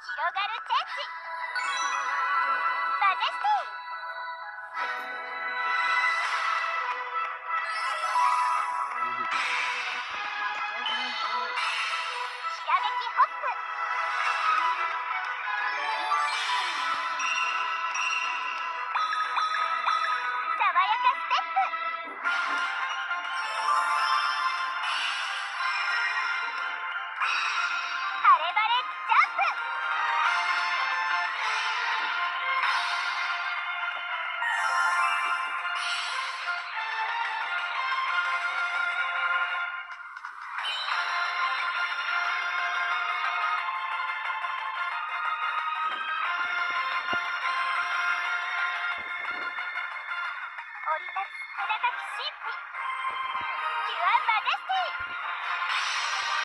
広がるチェンジマジェスティ。降り立つ船垣神秘キュアマ